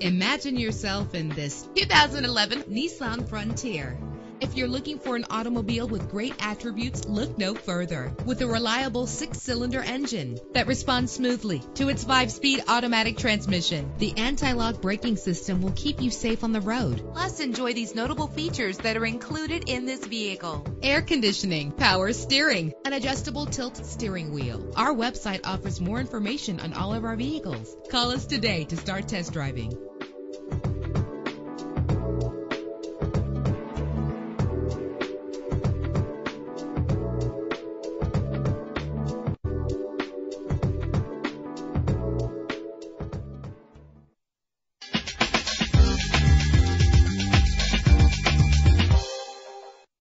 Imagine yourself in this 2011 Nissan Frontier. If you're looking for an automobile with great attributes, look no further. With a reliable six cylinder engine that responds smoothly to its five speed automatic transmission, the anti lock braking system will keep you safe on the road. Plus, enjoy these notable features that are included in this vehicle air conditioning, power steering, an adjustable tilt steering wheel. Our website offers more information on all of our vehicles. Call us today to start test driving.